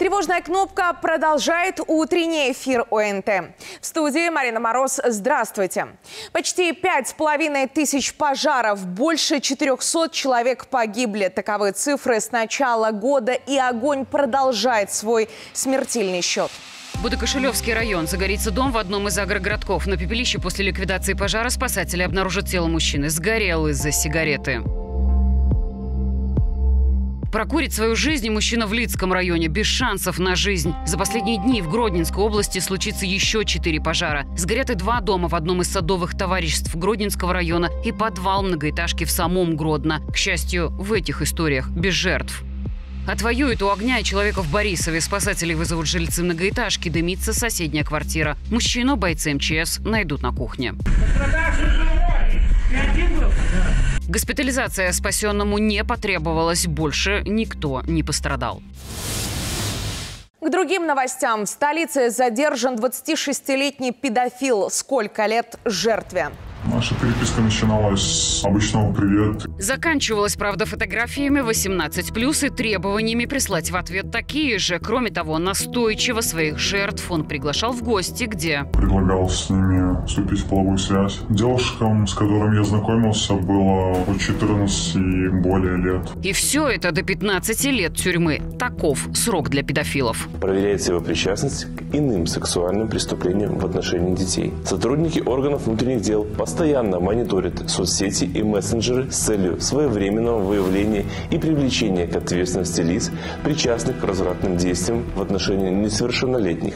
Тревожная кнопка продолжает утренний эфир ОНТ. В студии Марина Мороз. Здравствуйте. Почти пять с половиной тысяч пожаров, больше 400 человек погибли. Таковы цифры с начала года, и огонь продолжает свой смертельный счет. Будокошелевский район. Загорится дом в одном из агрогородков. На пепелище после ликвидации пожара спасатели обнаружат тело мужчины. Сгорел из-за сигареты. Прокурит свою жизнь мужчина в Лицком районе без шансов на жизнь. За последние дни в Гродненской области случится еще четыре пожара. Сгорят и два дома в одном из садовых товариществ Гродненского района и подвал многоэтажки в самом Гродно. К счастью, в этих историях без жертв. Отвоюет у огня и человека в Борисове. Спасатели вызовут жильцы многоэтажки. Дымится соседняя квартира. Мужчину бойцы МЧС найдут на кухне. Госпитализация спасенному не потребовалась. Больше никто не пострадал. К другим новостям. В столице задержан 26-летний педофил. Сколько лет жертве? Наша переписка начиналась с обычного «привет». Заканчивалась, правда, фотографиями 18+, и требованиями прислать в ответ такие же. Кроме того, настойчиво своих жертв он приглашал в гости, где... Предлагал с ними вступить в половую связь. Девушкам, с которыми я знакомился, было от 14 и более лет. И все это до 15 лет тюрьмы. Таков срок для педофилов. Проверяется его причастность к иным сексуальным преступлениям в отношении детей. Сотрудники органов внутренних дел постоянно мониторят соцсети и мессенджеры с целью своевременного выявления и привлечения к ответственности лиц, причастных к развратным действиям в отношении несовершеннолетних.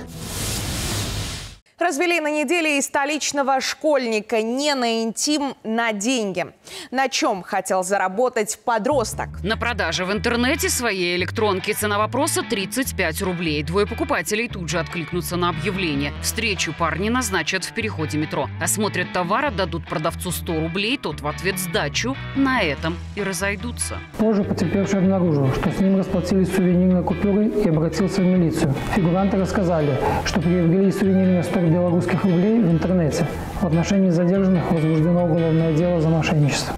Развели на неделе и столичного школьника не на интим, на деньги. На чем хотел заработать подросток? На продаже в интернете своей электронки цена вопроса 35 рублей. Двое покупателей тут же откликнутся на объявление. Встречу парни назначат в переходе метро. Осмотрят товар, отдадут продавцу 100 рублей, тот в ответ сдачу. На этом и разойдутся. Позже потерпевший обнаружил, что с ним расплатились сувенирной купюрой и обратился в милицию. Фигуранты рассказали, что приобрели сувенирные 100 белорусских рублей в интернете. В отношении задержанных возбуждено уголовное дело за мошенничество.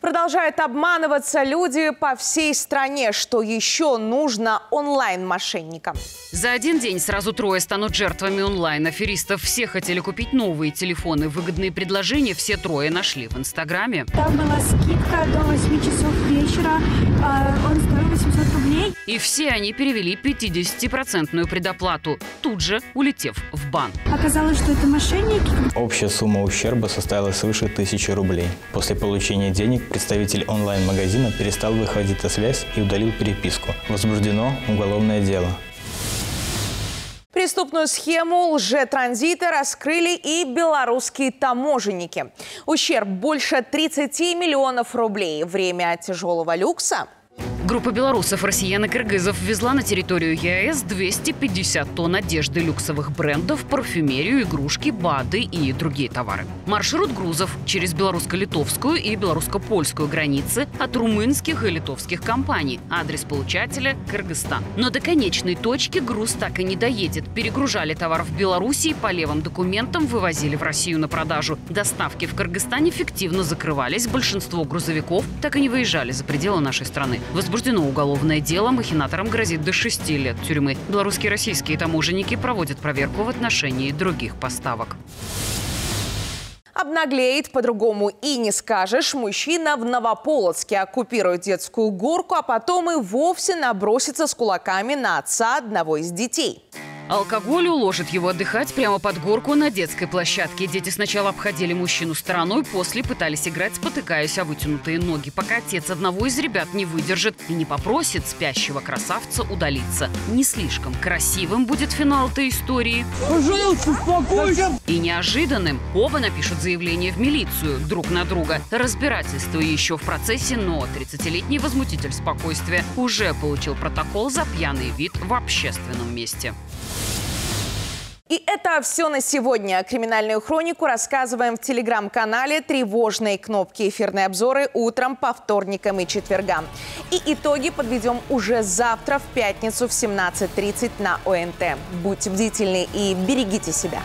Продолжают обманываться люди по всей стране. Что еще нужно онлайн-мошенникам? За один день сразу трое станут жертвами онлайн-аферистов. Все хотели купить новые телефоны. Выгодные предложения все трое нашли в Инстаграме. Там была скидка до 8 часов вечера. И все они перевели 50-процентную предоплату, тут же улетев в бан. Оказалось, что это мошенники. Общая сумма ущерба составила свыше тысячи рублей. После получения денег представитель онлайн-магазина перестал выходить на связь и удалил переписку. Возбуждено уголовное дело. Преступную схему лжетранзита раскрыли и белорусские таможенники. Ущерб больше 30 миллионов рублей. Время тяжелого люкса – Группа белорусов, россиян и кыргызов везла на территорию ЕАЭС 250 тонн одежды люксовых брендов, парфюмерию, игрушки, БАДы и другие товары. Маршрут грузов через белорусско-литовскую и белорусско-польскую границы от румынских и литовских компаний. Адрес получателя – Кыргызстан. Но до конечной точки груз так и не доедет. Перегружали товар в Белоруссии, по левым документам вывозили в Россию на продажу. Доставки в Кыргызстане эффективно закрывались. Большинство грузовиков так и не выезжали за пределы нашей страны. Возбуждено уголовное дело, махинаторам грозит до 6 лет тюрьмы. Белорусские и российские таможенники проводят проверку в отношении других поставок. Обнаглеет, по-другому и не скажешь. Мужчина в Новополоцке оккупирует детскую горку, а потом и вовсе набросится с кулаками на отца одного из детей. Алкоголь уложит его отдыхать прямо под горку на детской площадке. Дети сначала обходили мужчину стороной, после пытались играть, спотыкаясь о вытянутые ноги, пока отец одного из ребят не выдержит и не попросит спящего красавца удалиться. Не слишком красивым будет финал этой истории. Пожалуйста, успокойся! И неожиданным оба напишут заявление в милицию друг на друга. Разбирательство еще в процессе, но 30-летний возмутитель спокойствия уже получил протокол за пьяный вид в общественном месте. И это все на сегодня. Криминальную хронику рассказываем в телеграм-канале «Тревожные кнопки». Эфирные обзоры утром по вторникам и четвергам. И итоги подведем уже завтра в пятницу в 17.30 на ОНТ. Будьте бдительны и берегите себя.